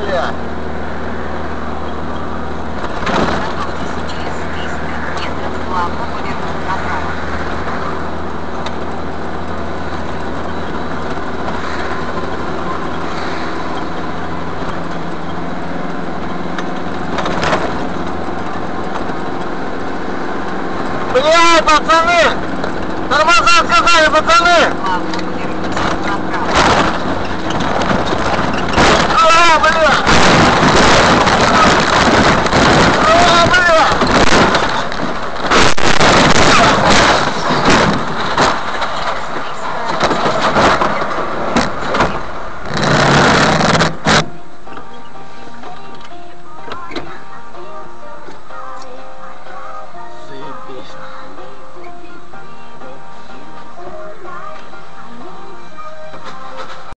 бля! Бля, пацаны! Тормоза сказали, пацаны! Krishna.